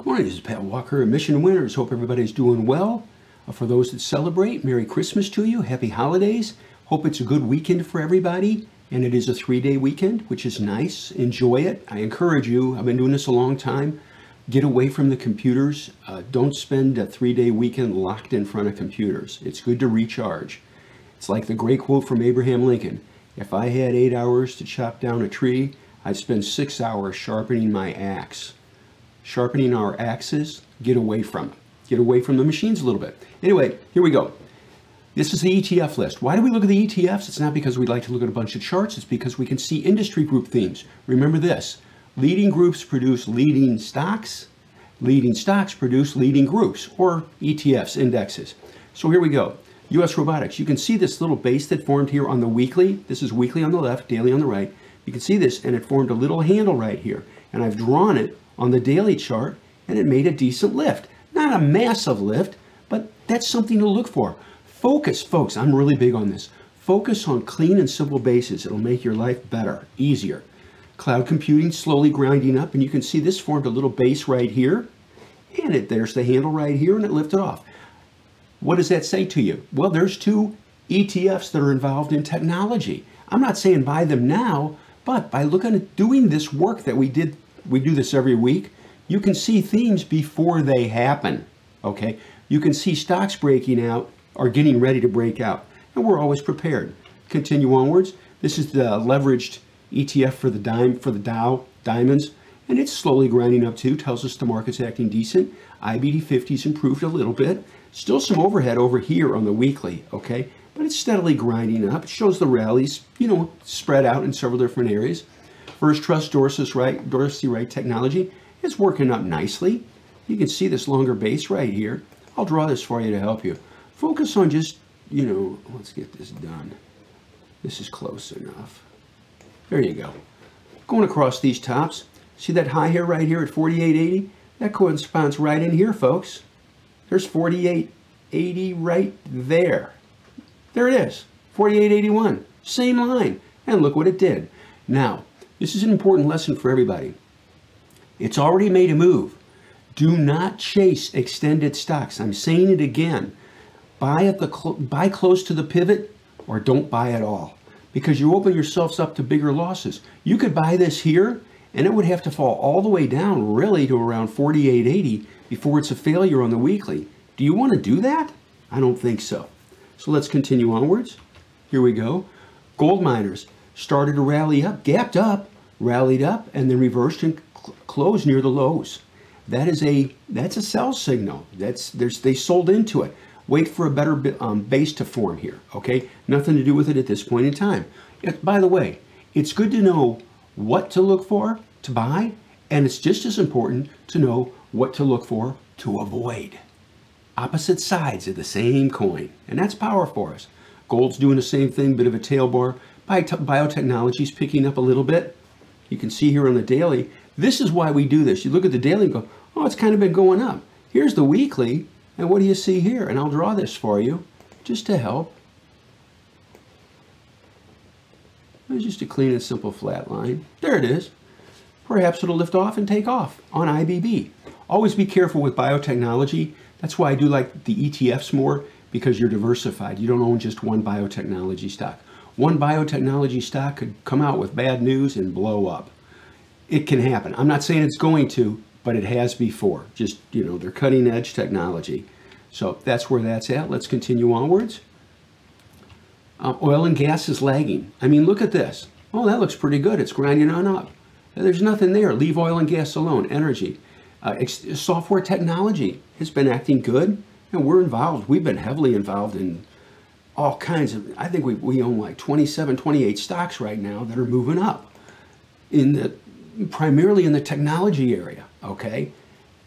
Good morning, this is Pat Walker, Mission Winners. Hope everybody's doing well. Uh, for those that celebrate, Merry Christmas to you, Happy Holidays. Hope it's a good weekend for everybody, and it is a three-day weekend, which is nice. Enjoy it. I encourage you, I've been doing this a long time, get away from the computers. Uh, don't spend a three-day weekend locked in front of computers. It's good to recharge. It's like the great quote from Abraham Lincoln, if I had eight hours to chop down a tree, I'd spend six hours sharpening my axe sharpening our axes, get away from it. Get away from the machines a little bit. Anyway, here we go. This is the ETF list. Why do we look at the ETFs? It's not because we like to look at a bunch of charts. It's because we can see industry group themes. Remember this, leading groups produce leading stocks. Leading stocks produce leading groups or ETFs, indexes. So here we go. US robotics. You can see this little base that formed here on the weekly. This is weekly on the left, daily on the right. You can see this and it formed a little handle right here. And I've drawn it on the daily chart and it made a decent lift. Not a massive lift, but that's something to look for. Focus, folks, I'm really big on this. Focus on clean and simple bases. It'll make your life better, easier. Cloud computing slowly grinding up, and you can see this formed a little base right here. And it there's the handle right here, and it lifted off. What does that say to you? Well, there's two ETFs that are involved in technology. I'm not saying buy them now, but by looking at doing this work that we did we do this every week, you can see themes before they happen, okay? You can see stocks breaking out or getting ready to break out, and we're always prepared. Continue onwards. This is the leveraged ETF for the dime for the Dow diamonds, and it's slowly grinding up too. Tells us the market's acting decent. IBD 50's improved a little bit. Still some overhead over here on the weekly, okay? But it's steadily grinding up. It shows the rallies, you know, spread out in several different areas. First Trust Dorsey Wright, Dorsey Wright technology is working up nicely. You can see this longer base right here. I'll draw this for you to help you. Focus on just, you know, let's get this done. This is close enough. There you go. Going across these tops. See that high here right here at 48.80? That corresponds right in here, folks. There's 48.80 right there. There it is, 48.81. Same line. And look what it did. Now, this is an important lesson for everybody. It's already made a move. Do not chase extended stocks. I'm saying it again. Buy at the buy close to the pivot or don't buy at all because you open yourselves up to bigger losses. You could buy this here and it would have to fall all the way down really to around 48.80 before it's a failure on the weekly. Do you want to do that? I don't think so. So let's continue onwards. Here we go. Gold miners started to rally up, gapped up, rallied up, and then reversed and cl closed near the lows. That is a that's a sell signal. That's there's they sold into it. Wait for a better um, base to form here. Okay, nothing to do with it at this point in time. It, by the way, it's good to know what to look for to buy, and it's just as important to know what to look for to avoid. Opposite sides of the same coin, and that's power for us. Gold's doing the same thing, bit of a tail bar. Biotechnology's picking up a little bit. You can see here on the daily, this is why we do this. You look at the daily and go, oh, it's kind of been going up. Here's the weekly, and what do you see here? And I'll draw this for you, just to help. It's just a clean and simple flat line. There it is. Perhaps it'll lift off and take off on IBB. Always be careful with biotechnology. That's why I do like the ETFs more, because you're diversified. You don't own just one biotechnology stock. One biotechnology stock could come out with bad news and blow up. It can happen. I'm not saying it's going to, but it has before. Just, you know, they're cutting edge technology. So that's where that's at. Let's continue onwards. Uh, oil and gas is lagging. I mean, look at this. Oh, that looks pretty good. It's grinding on up. There's nothing there. Leave oil and gas alone. Energy. Uh, software technology has been acting good, and we're involved. We've been heavily involved in all kinds of, I think we, we own like 27, 28 stocks right now that are moving up in the, primarily in the technology area, okay?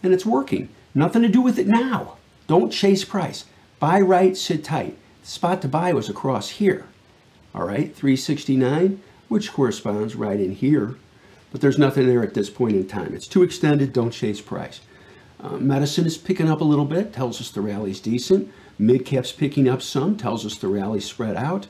And it's working. Nothing to do with it now. Don't chase price. Buy right, sit tight. Spot to buy was across here, all right? 369, which corresponds right in here, but there's nothing there at this point in time. It's too extended, don't chase price. Uh, medicine is picking up a little bit, tells us the rally's decent. Mid-cap's picking up some, tells us the rally spread out.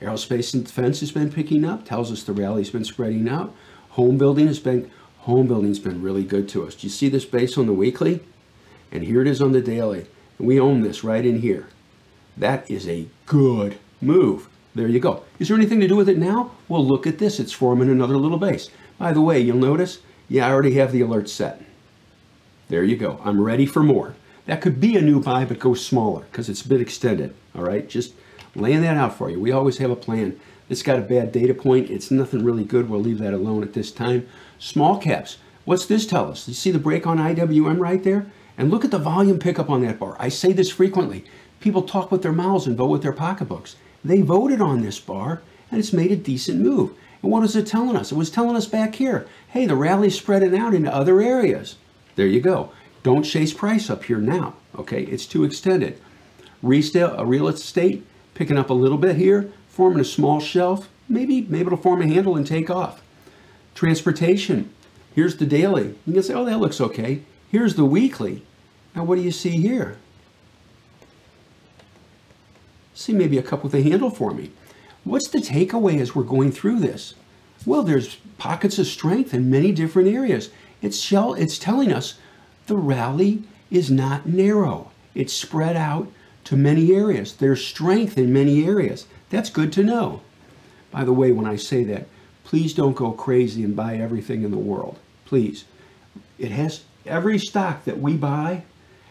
Aerospace and defense has been picking up, tells us the rally's been spreading out. Home building has been Home building's been really good to us. Do you see this base on the weekly? And here it is on the daily. We own this right in here. That is a good move. There you go. Is there anything to do with it now? Well, look at this. It's forming another little base. By the way, you'll notice, yeah, I already have the alert set. There you go. I'm ready for more. That could be a new buy, but go smaller because it's a bit extended. All right, just laying that out for you. We always have a plan. It's got a bad data point. It's nothing really good. We'll leave that alone at this time. Small caps. What's this tell us? You see the break on IWM right there? And look at the volume pickup on that bar. I say this frequently. People talk with their mouths and vote with their pocketbooks. They voted on this bar, and it's made a decent move. And what is it telling us? It was telling us back here, hey, the rally's spreading out into other areas. There you go. Don't chase price up here now, okay? It's too extended. Resale, a real estate, picking up a little bit here, forming a small shelf, maybe, maybe it'll form a handle and take off. Transportation, here's the daily. You can say, oh, that looks okay. Here's the weekly. Now, what do you see here? See maybe a cup with a handle for me. What's the takeaway as we're going through this? Well, there's pockets of strength in many different areas. It's, shell, it's telling us the rally is not narrow. It's spread out to many areas. There's strength in many areas. That's good to know. By the way, when I say that, please don't go crazy and buy everything in the world. Please. It has every stock that we buy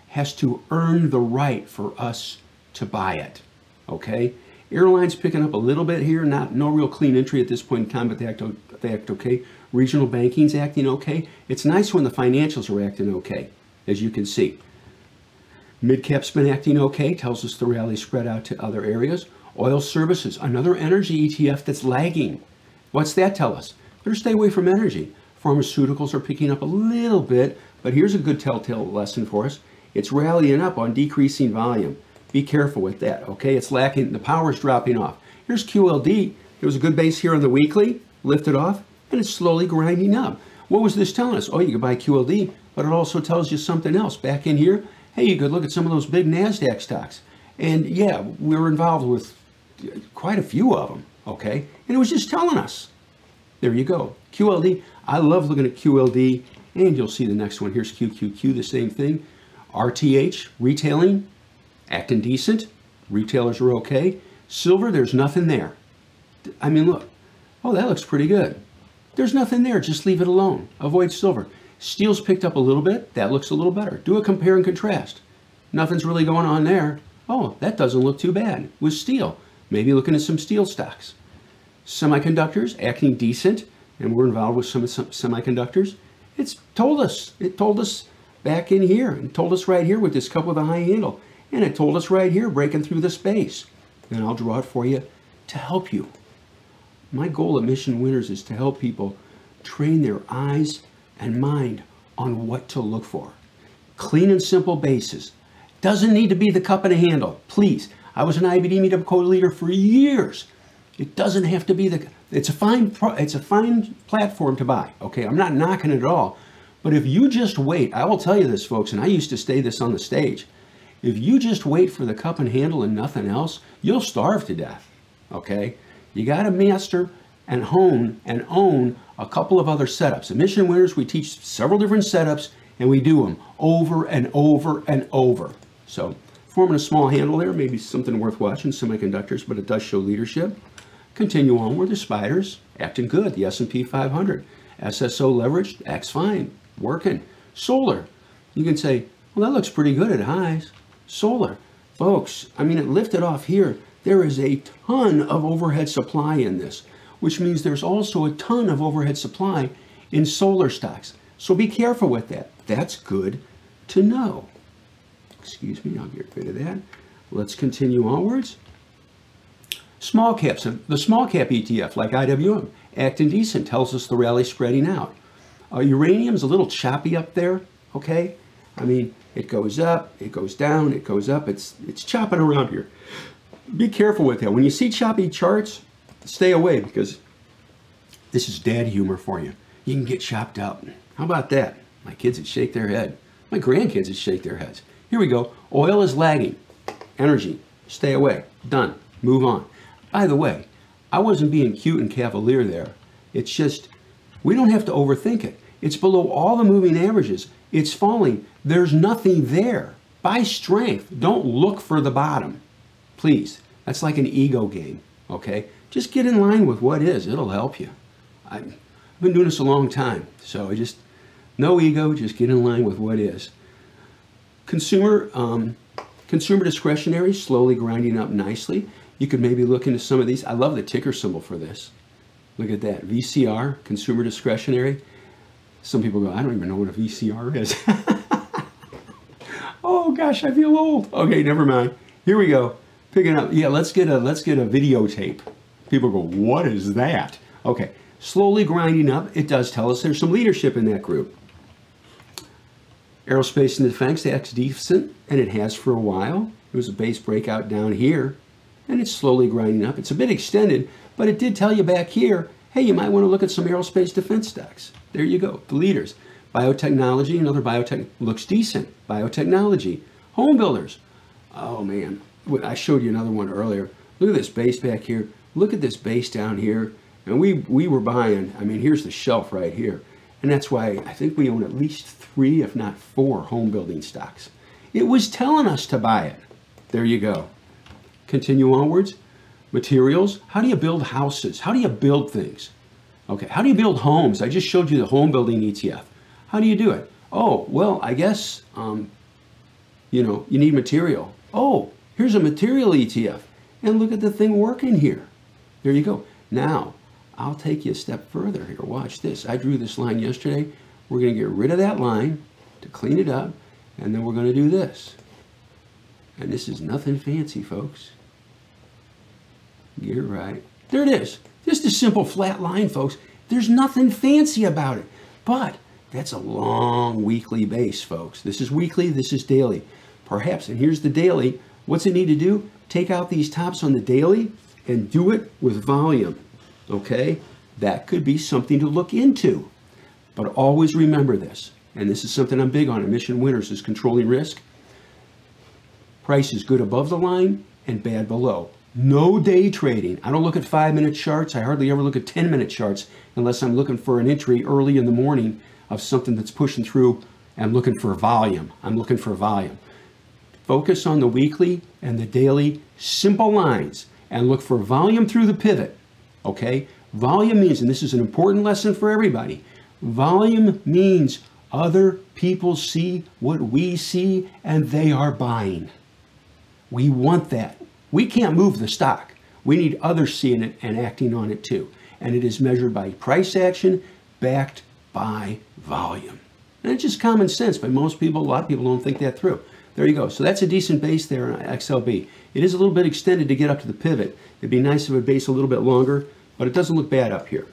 has to earn the right for us to buy it. Okay? Airlines picking up a little bit here, not no real clean entry at this point in time, but they act, they act okay. Regional banking's acting okay. It's nice when the financials are acting okay, as you can see. Midcap's been acting okay, tells us the rally spread out to other areas. Oil services, another energy ETF that's lagging. What's that tell us? Better stay away from energy. Pharmaceuticals are picking up a little bit, but here's a good telltale lesson for us. It's rallying up on decreasing volume. Be careful with that, okay? It's lacking, the power's dropping off. Here's QLD. There was a good base here on the weekly, lifted off, and it's slowly grinding up. What was this telling us? Oh, you could buy QLD, but it also tells you something else. Back in here, hey, you could look at some of those big NASDAQ stocks. And yeah, we were involved with quite a few of them, okay? And it was just telling us. There you go. QLD, I love looking at QLD, and you'll see the next one. Here's QQQ, the same thing. RTH, retailing, acting decent. Retailers are okay. Silver, there's nothing there. I mean, look. Oh, that looks pretty good. There's nothing there. Just leave it alone. Avoid silver. Steel's picked up a little bit. That looks a little better. Do a compare and contrast. Nothing's really going on there. Oh, that doesn't look too bad with steel. Maybe looking at some steel stocks. Semiconductors acting decent, and we're involved with some, some semiconductors. It's told us. It told us back in here and told us right here with this cup with a high handle. And it told us right here, breaking through the space. And I'll draw it for you to help you. My goal at Mission Winners is to help people train their eyes and mind on what to look for. Clean and simple basis. Doesn't need to be the cup and a handle. Please. I was an IBD meetup co-leader for years. It doesn't have to be the, it's a fine, it's a fine platform to buy. Okay. I'm not knocking it at all. But if you just wait, I will tell you this folks, and I used to say this on the stage. If you just wait for the cup and handle and nothing else, you'll starve to death. Okay? You got to master and hone and own a couple of other setups. At Mission Winners, we teach several different setups and we do them over and over and over. So forming a small handle there, maybe something worth watching, semiconductors, but it does show leadership. Continue on with the spiders, acting good, the S&P 500. SSO leveraged, acts fine, working. Solar, you can say, well, that looks pretty good at highs solar. Folks, I mean, it lifted off here. There is a ton of overhead supply in this, which means there's also a ton of overhead supply in solar stocks. So be careful with that. That's good to know. Excuse me, I'll get rid of that. Let's continue onwards. Small caps, the small cap ETF like IWM, acting decent, tells us the rally spreading out. Uh, uranium's a little choppy up there, okay? I mean, it goes up, it goes down, it goes up. It's, it's chopping around here. Be careful with that. When you see choppy charts, stay away because this is dad humor for you. You can get chopped up. How about that? My kids would shake their head. My grandkids would shake their heads. Here we go. Oil is lagging. Energy. Stay away. Done. Move on. By the way, I wasn't being cute and cavalier there. It's just, we don't have to overthink it. It's below all the moving averages. It's falling. There's nothing there. Buy strength. Don't look for the bottom. Please. That's like an ego game, okay? Just get in line with what is. It'll help you. I've been doing this a long time, so I just, no ego, just get in line with what is. Consumer, um, consumer discretionary, slowly grinding up nicely. You could maybe look into some of these. I love the ticker symbol for this. Look at that, VCR, consumer discretionary. Some people go, I don't even know what a VCR is. oh gosh, I feel old. Okay, never mind. Here we go. Picking up. Yeah, let's get a let's get a videotape. People go, what is that? Okay, slowly grinding up. It does tell us there's some leadership in that group. Aerospace and defense acts decent, and it has for a while. It was a base breakout down here, and it's slowly grinding up. It's a bit extended, but it did tell you back here, hey, you might want to look at some aerospace defense stocks. There you go, the leaders. Biotechnology, another biotech looks decent. Biotechnology. Home builders. Oh man, I showed you another one earlier. Look at this base back here. Look at this base down here. And we, we were buying, I mean, here's the shelf right here. And that's why I think we own at least three, if not four, home building stocks. It was telling us to buy it. There you go. Continue onwards. Materials. How do you build houses? How do you build things? Okay, how do you build homes? I just showed you the home building ETF. How do you do it? Oh, well, I guess, um, you know, you need material. Oh, here's a material ETF. And look at the thing working here. There you go. Now, I'll take you a step further here. Watch this. I drew this line yesterday. We're going to get rid of that line to clean it up, and then we're going to do this. And this is nothing fancy, folks. You're right. There it is. Just a simple flat line, folks. There's nothing fancy about it. But that's a long weekly base, folks. This is weekly, this is daily. Perhaps, and here's the daily. What's it need to do? Take out these tops on the daily and do it with volume. Okay? That could be something to look into. But always remember this, and this is something I'm big on in Mission Winners is controlling risk. Price is good above the line and bad below. No day trading. I don't look at five minute charts. I hardly ever look at 10 minute charts unless I'm looking for an entry early in the morning of something that's pushing through. I'm looking for volume. I'm looking for volume. Focus on the weekly and the daily simple lines and look for volume through the pivot. Okay? Volume means, and this is an important lesson for everybody, volume means other people see what we see and they are buying. We want that. We can't move the stock. We need others seeing it and acting on it too. And it is measured by price action backed by volume. And it's just common sense, but most people, a lot of people don't think that through. There you go. So that's a decent base there on XLB. It is a little bit extended to get up to the pivot. It'd be nice if a base a little bit longer, but it doesn't look bad up here.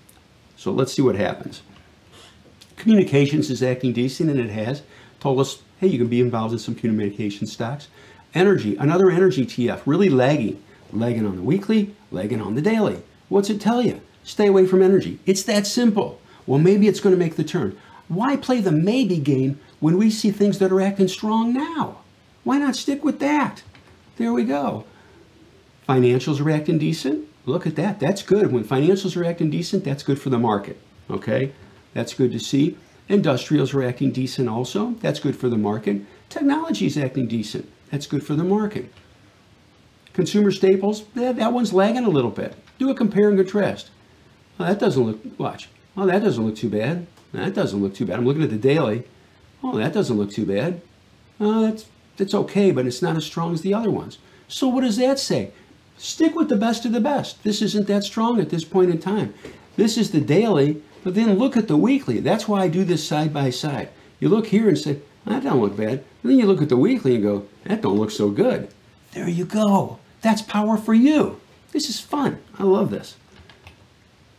So let's see what happens. Communications is acting decent, and it has. Told us, hey, you can be involved in some communication stocks. Energy, another energy TF, really lagging. Lagging on the weekly, lagging on the daily. What's it tell you? Stay away from energy. It's that simple. Well, maybe it's going to make the turn. Why play the maybe game when we see things that are acting strong now? Why not stick with that? There we go. Financials are acting decent. Look at that. That's good. When financials are acting decent, that's good for the market. Okay? That's good to see. Industrials are acting decent also. That's good for the market. Technology is acting decent. That's good for the market. Consumer staples, that, that one's lagging a little bit. Do a compare and contrast. Well, that doesn't look, watch. Oh, that doesn't look too bad. That doesn't look too bad. I'm looking at the daily. Oh, that doesn't look too bad. Uh, oh, that's, that's okay, but it's not as strong as the other ones. So what does that say? Stick with the best of the best. This isn't that strong at this point in time. This is the daily, but then look at the weekly. That's why I do this side by side. You look here and say, that don't look bad. And then you look at the weekly and go, that don't look so good. There you go. That's power for you. This is fun. I love this.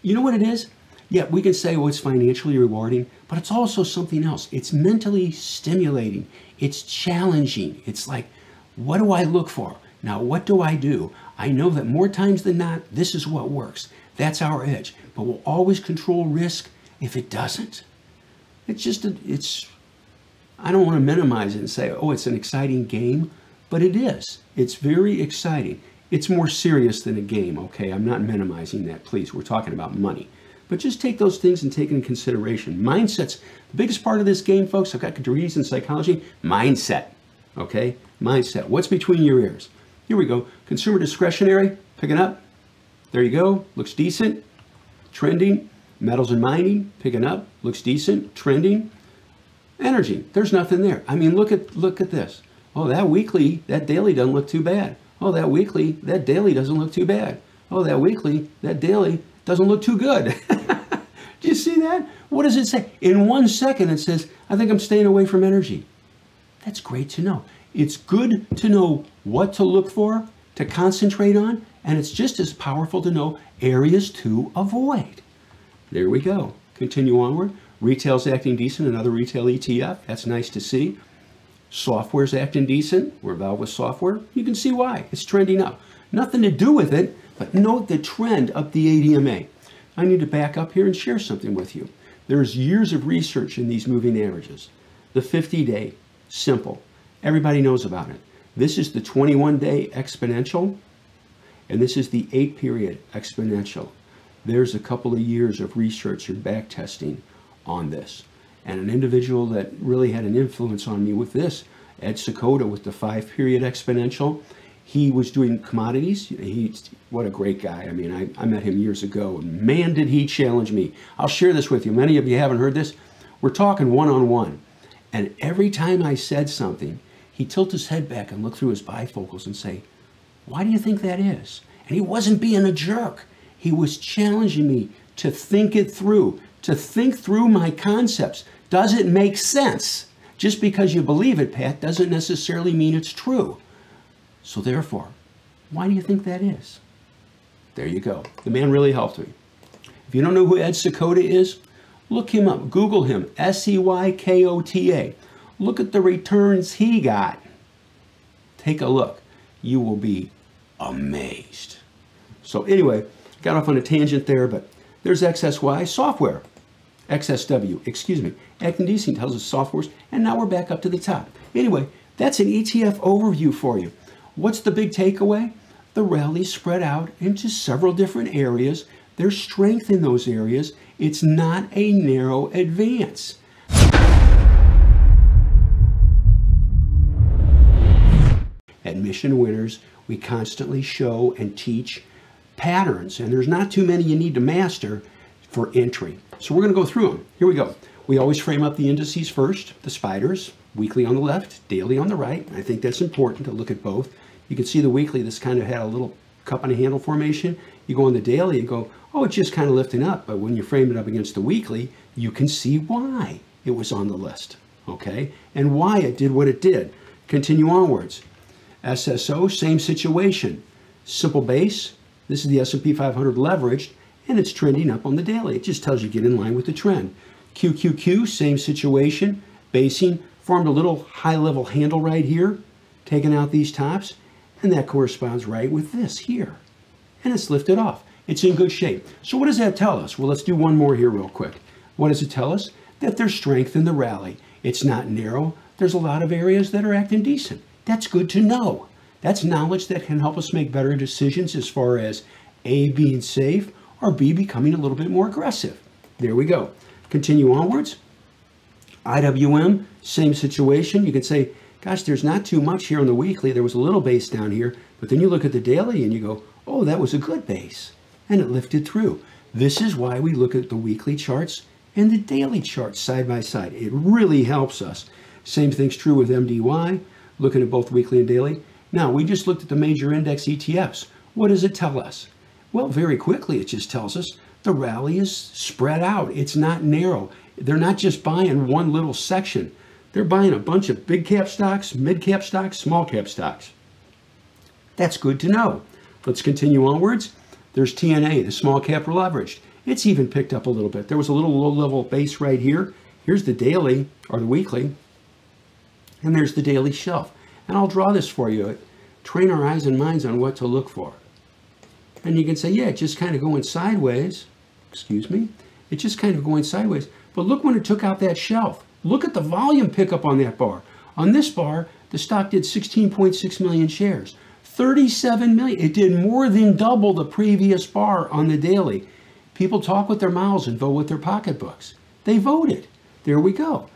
You know what it is? Yeah, we can say, oh, it's financially rewarding, but it's also something else. It's mentally stimulating. It's challenging. It's like, what do I look for? Now, what do I do? I know that more times than not, this is what works. That's our edge. But we'll always control risk if it doesn't. It's just, a, it's I don't want to minimize it and say, oh, it's an exciting game, but it is. It's very exciting. It's more serious than a game, okay? I'm not minimizing that, please. We're talking about money. But just take those things and take into consideration. Mindset's the biggest part of this game, folks. I've got degrees in psychology. Mindset. Okay? Mindset. What's between your ears? Here we go. Consumer discretionary, picking up. There you go. Looks decent. Trending. Metals and mining, picking up. Looks decent. Trending. Energy. There's nothing there. I mean, look at look at this. Oh, that weekly, that daily doesn't look too bad. Oh, that weekly, that daily doesn't look too bad. Oh, that weekly, that daily doesn't look too good. Do you see that? What does it say? In one second, it says, I think I'm staying away from energy. That's great to know. It's good to know what to look for, to concentrate on, and it's just as powerful to know areas to avoid. There we go. Continue onward. Retail's acting decent, another retail ETF. That's nice to see. Software's acting decent. We're involved with software. You can see why. It's trending up. Nothing to do with it, but note the trend up the ADMA. I need to back up here and share something with you. There's years of research in these moving averages. The 50 day, simple. Everybody knows about it. This is the 21 day exponential, and this is the 8 period exponential. There's a couple of years of research and back testing on this. And an individual that really had an influence on me with this, Ed Seykota with the 5 period exponential, he was doing commodities. He's what a great guy. I mean, I, I met him years ago, and man, did he challenge me. I'll share this with you. Many of you haven't heard this. We're talking one on one. And every time I said something, he'd tilt his head back and look through his bifocals and say, Why do you think that is? And he wasn't being a jerk. He was challenging me to think it through, to think through my concepts. Does it make sense? Just because you believe it, Pat, doesn't necessarily mean it's true. So therefore, why do you think that is? There you go. The man really helped me. If you don't know who Ed Seykota is, look him up. Google him, S-E-Y-K-O-T-A. Look at the returns he got. Take a look. You will be amazed. So anyway, got off on a tangent there, but there's XSY software. XSW, excuse me. Acting Decent tells us softwares, and now we're back up to the top. Anyway, that's an ETF overview for you. What's the big takeaway? The rally spread out into several different areas. There's strength in those areas. It's not a narrow advance. At Mission Winners, we constantly show and teach patterns, and there's not too many you need to master for entry. So we're going to go through them. Here we go. We always frame up the indices first, the spiders, weekly on the left, daily on the right. I think that's important to look at both. You can see the weekly, this kind of had a little cup and a handle formation. You go on the daily and go, oh, it's just kind of lifting up. But when you frame it up against the weekly, you can see why it was on the list, okay? And why it did what it did. Continue onwards. SSO, same situation. Simple base. This is the S&P 500 leveraged, and it's trending up on the daily. It just tells you get in line with the trend. QQQ, same situation. Basing, formed a little high-level handle right here, taking out these tops. And that corresponds right with this here. And it's lifted off. It's in good shape. So what does that tell us? Well, let's do one more here real quick. What does it tell us? That there's strength in the rally. It's not narrow. There's a lot of areas that are acting decent. That's good to know. That's knowledge that can help us make better decisions as far as A, being safe, or B, becoming a little bit more aggressive. There we go. Continue onwards. IWM, same situation. You could say, gosh, there's not too much here on the weekly. There was a little base down here, but then you look at the daily and you go, oh, that was a good base. And it lifted through. This is why we look at the weekly charts and the daily charts side by side. It really helps us. Same thing's true with MDY, looking at both weekly and daily. Now, we just looked at the major index ETFs. What does it tell us? Well, very quickly, it just tells us the rally is spread out. It's not narrow. They're not just buying one little section. They're buying a bunch of big cap stocks, mid cap stocks, small cap stocks. That's good to know. Let's continue onwards. There's TNA, the small cap leveraged. It's even picked up a little bit. There was a little low level base right here. Here's the daily or the weekly. And there's the daily shelf. And I'll draw this for you. Train our eyes and minds on what to look for. And you can say, yeah, it's just kind of going sideways. Excuse me. It's just kind of going sideways. But look when it took out that shelf. Look at the volume pickup on that bar. On this bar, the stock did 16.6 million shares. 37 million. It did more than double the previous bar on the daily. People talk with their mouths and vote with their pocketbooks. They voted. There we go.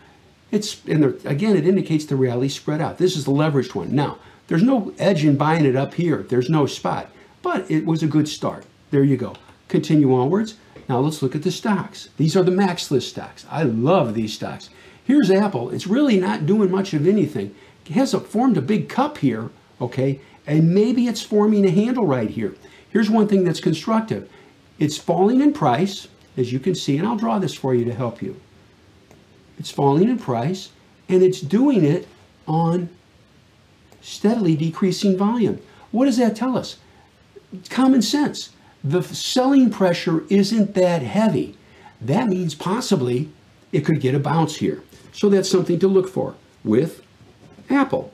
It's and again, it indicates the rally spread out. This is the leveraged one. Now, there's no edge in buying it up here. There's no spot, but it was a good start. There you go. Continue onwards. Now let's look at the stocks. These are the max list stocks. I love these stocks. Here's Apple. It's really not doing much of anything. It has a, formed a big cup here, okay? And maybe it's forming a handle right here. Here's one thing that's constructive. It's falling in price, as you can see, and I'll draw this for you to help you. It's falling in price, and it's doing it on steadily decreasing volume. What does that tell us? Common sense. The selling pressure isn't that heavy. That means possibly it could get a bounce here. So that's something to look for with Apple.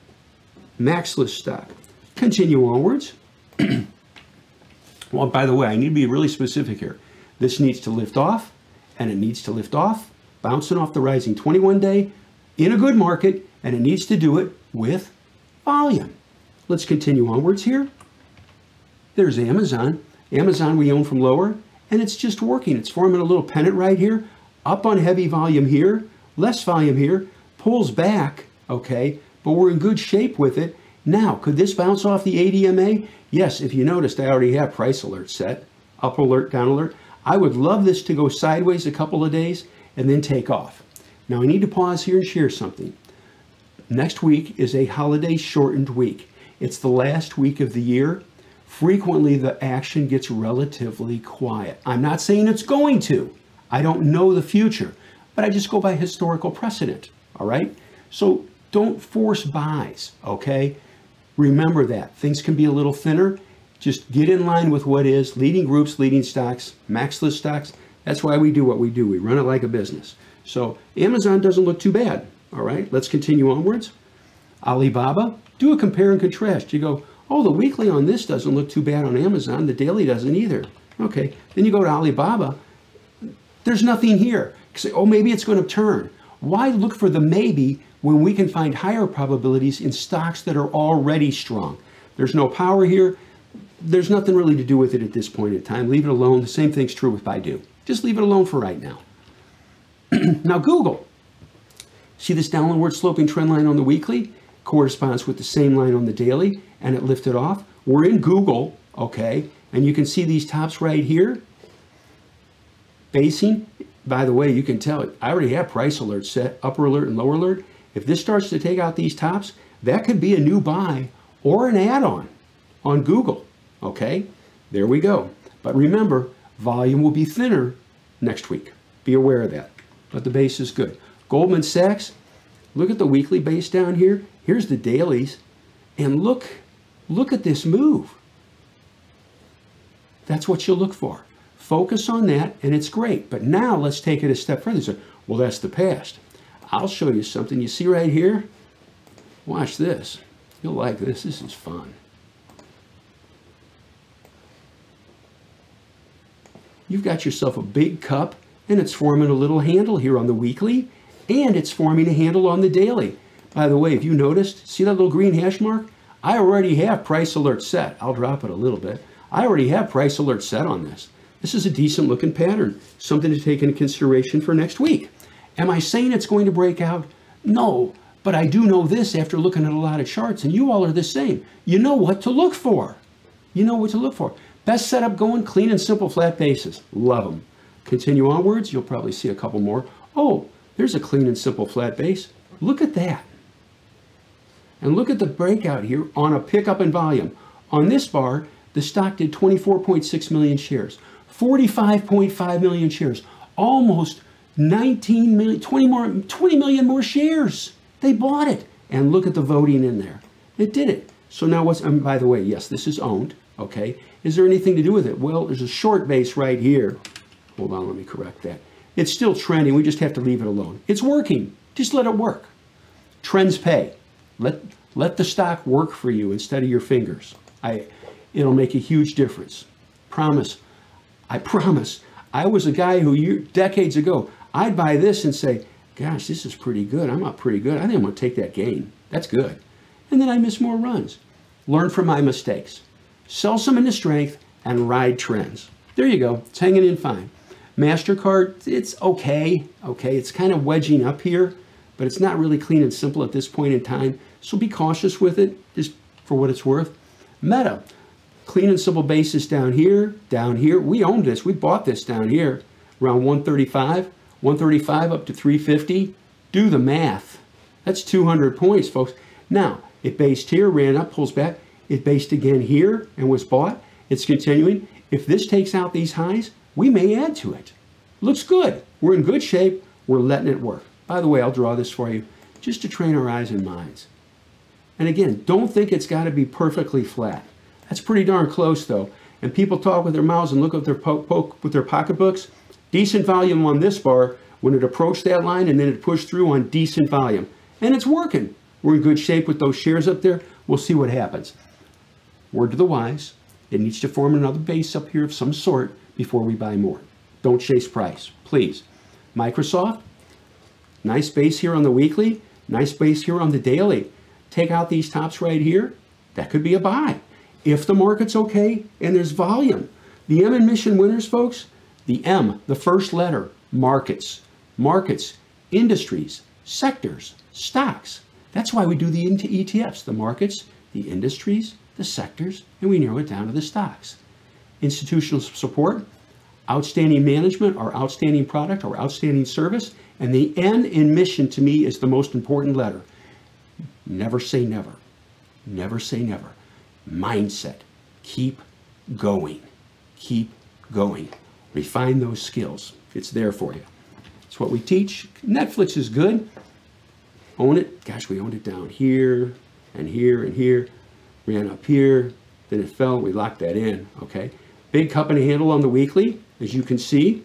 Max list stock. Continue onwards. well, by the way, I need to be really specific here. This needs to lift off, and it needs to lift off, bouncing off the rising 21 day in a good market, and it needs to do it with volume. Let's continue onwards here. There's Amazon. Amazon we own from lower, and it's just working. It's forming a little pennant right here, up on heavy volume here, less volume here, pulls back, okay, but we're in good shape with it. Now, could this bounce off the ADMA? Yes, if you noticed, I already have price alert set, up alert, down alert. I would love this to go sideways a couple of days and then take off. Now, I need to pause here and share something. Next week is a holiday shortened week. It's the last week of the year. Frequently, the action gets relatively quiet. I'm not saying it's going to. I don't know the future, but I just go by historical precedent. All right? So don't force buys, okay? Remember that. Things can be a little thinner. Just get in line with what is leading groups, leading stocks, max list stocks. That's why we do what we do. We run it like a business. So Amazon doesn't look too bad. All right, let's continue onwards. Alibaba, do a compare and contrast. You go, oh, the weekly on this doesn't look too bad on Amazon. The daily doesn't either. Okay, then you go to Alibaba. There's nothing here. Say, oh, maybe it's going to turn. Why look for the maybe when we can find higher probabilities in stocks that are already strong? There's no power here. There's nothing really to do with it at this point in time. Leave it alone. The same thing's true with Baidu. Just leave it alone for right now. now, Google. See this downward sloping trend line on the weekly? Corresponds with the same line on the daily, and it lifted off. We're in Google, okay? And you can see these tops right here. Basing, by the way, you can tell it. I already have price alerts set, upper alert and lower alert. If this starts to take out these tops, that could be a new buy or an add-on on Google, okay? There we go. But remember, volume will be thinner next week. Be aware of that. But the base is good. Goldman Sachs, look at the weekly base down here. Here's the dailies. And look, look at this move. That's what you'll look for. Focus on that, and it's great. But now let's take it a step further. So, well, that's the past. I'll show you something. You see right here? Watch this. You'll like this. This is fun. You've got yourself a big cup, and it's forming a little handle here on the weekly, and it's forming a handle on the daily. By the way, if you noticed, see that little green hash mark? I already have price alert set. I'll drop it a little bit. I already have price alert set on this. This is a decent looking pattern, something to take into consideration for next week. Am I saying it's going to break out? No, but I do know this after looking at a lot of charts, and you all are the same. You know what to look for. You know what to look for. Best setup going, clean and simple flat bases. Love them. Continue onwards, you'll probably see a couple more. Oh, there's a clean and simple flat base. Look at that. And look at the breakout here on a pickup in volume. On this bar, the stock did 24.6 million shares, 45.5 million shares, almost 19 million, 20 more, 20 million more shares. They bought it. And look at the voting in there. It did it. So now what's, and by the way, yes, this is owned, okay? Is there anything to do with it? Well, there's a short base right here. Hold on, let me correct that. It's still trending. We just have to leave it alone. It's working. Just let it work. Trends pay. Let, let the stock work for you instead of your fingers. I, it'll make a huge difference. Promise. I promise. I was a guy who decades ago, I'd buy this and say, gosh, this is pretty good. I'm up pretty good. I think I'm going to take that gain. That's good. And then I miss more runs. Learn from my mistakes. Sell some into strength and ride trends. There you go. It's hanging in fine. MasterCard, it's okay. Okay, it's kind of wedging up here, but it's not really clean and simple at this point in time. So be cautious with it, just for what it's worth. Meta, clean and simple basis down here, down here. We owned this. We bought this down here around 135, 135 up to 350. Do the math. That's 200 points, folks. Now, it based here, ran up, pulls back. It based again here and was bought. It's continuing. If this takes out these highs, we may add to it. Looks good. We're in good shape. We're letting it work. By the way, I'll draw this for you just to train our eyes and minds. And again, don't think it's got to be perfectly flat. That's pretty darn close though. And people talk with their mouths and look at their poke, poke with their pocketbooks. Decent volume on this bar when it approached that line and then it pushed through on decent volume. And it's working. We're in good shape with those shares up there. We'll see what happens. Word to the wise, it needs to form another base up here of some sort before we buy more. Don't chase price, please. Microsoft, nice base here on the weekly, nice base here on the daily. Take out these tops right here, that could be a buy. If the market's okay and there's volume. The M in mission winners, folks, the M, the first letter, markets. Markets, industries, sectors, stocks. That's why we do the ETFs, the markets, the industries, the sectors, and we narrow it down to the stocks. Institutional support, outstanding management, our outstanding product, our outstanding service, and the N in mission to me is the most important letter. Never say never. Never say never. Mindset. Keep going. Keep going. Refine those skills. It's there for you. It's what we teach. Netflix is good. Own it. Gosh, we owned it down here and here and here. Ran up here. Then it fell. We locked that in. Okay. Big company handle on the weekly, as you can see.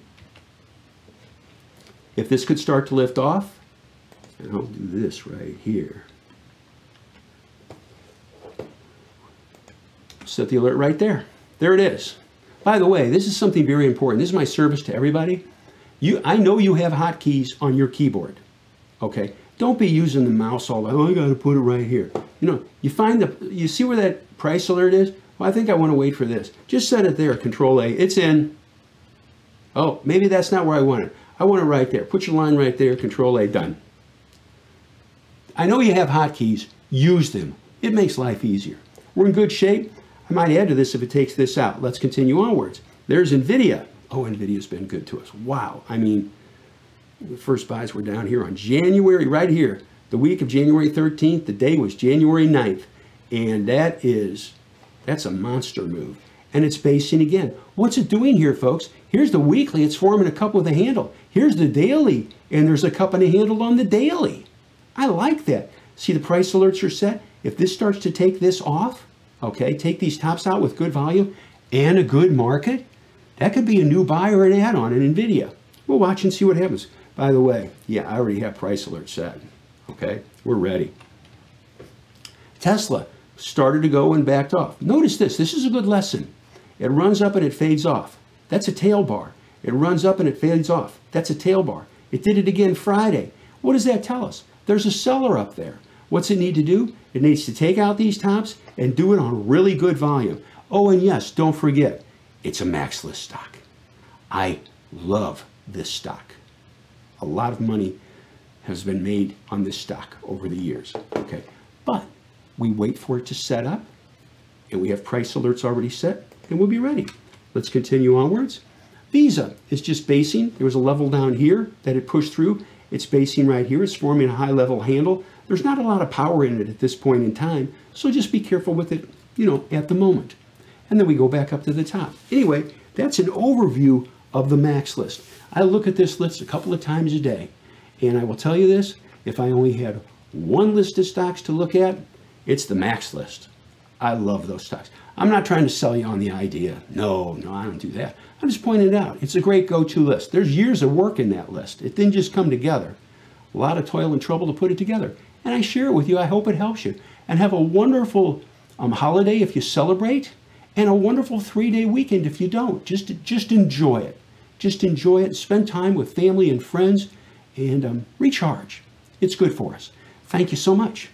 If this could start to lift off, and I'll do this right here. Set the alert right there. There it is. By the way, this is something very important. This is my service to everybody. You, I know you have hotkeys on your keyboard. Okay, don't be using the mouse all the time. Oh, I got to put it right here. You know, you find the, you see where that price alert is? Well, I think I want to wait for this. Just set it there, Control A. It's in. Oh, maybe that's not where I want it. I want it right there. Put your line right there, Control A, done. I know you have hotkeys. Use them. It makes life easier. We're in good shape. I might add to this if it takes this out. Let's continue onwards. There's NVIDIA. Oh, NVIDIA's been good to us. Wow. I mean, the first buys were down here on January, right here. The week of January 13th, the day was January 9th. And that is, that's a monster move. And it's basing again. What's it doing here, folks? Here's the weekly. It's forming a cup with a handle. Here's the daily. And there's a cup and a handle on the daily. I like that. See the price alerts are set? If this starts to take this off, okay, take these tops out with good volume and a good market, that could be a new buy or an add-on in NVIDIA. We'll watch and see what happens. By the way, yeah, I already have price alerts set. Okay, we're ready. Tesla started to go and backed off. Notice this, this is a good lesson. It runs up and it fades off. That's a tail bar. It runs up and it fades off. That's a tail bar. It did it again Friday. What does that tell us? There's a seller up there. What's it need to do? It needs to take out these tops and do it on really good volume. Oh, and yes, don't forget, it's a max list stock. I love this stock. A lot of money has been made on this stock over the years. Okay, but we wait for it to set up and we have price alerts already set and we'll be ready. Let's continue onwards. Visa is just basing. There was a level down here that it pushed through. It's basing right here. It's forming a high level handle. There's not a lot of power in it at this point in time, so just be careful with it, you know, at the moment. And then we go back up to the top. Anyway, that's an overview of the max list. I look at this list a couple of times a day, and I will tell you this, if I only had one list of stocks to look at, it's the max list. I love those stocks. I'm not trying to sell you on the idea. No, no, I don't do that. I'm just pointing it out. It's a great go-to list. There's years of work in that list. It didn't just come together. A lot of toil and trouble to put it together. And I share it with you. I hope it helps you. And have a wonderful um, holiday if you celebrate, and a wonderful three-day weekend if you don't. Just, just enjoy it. Just enjoy it. Spend time with family and friends, and um, recharge. It's good for us. Thank you so much.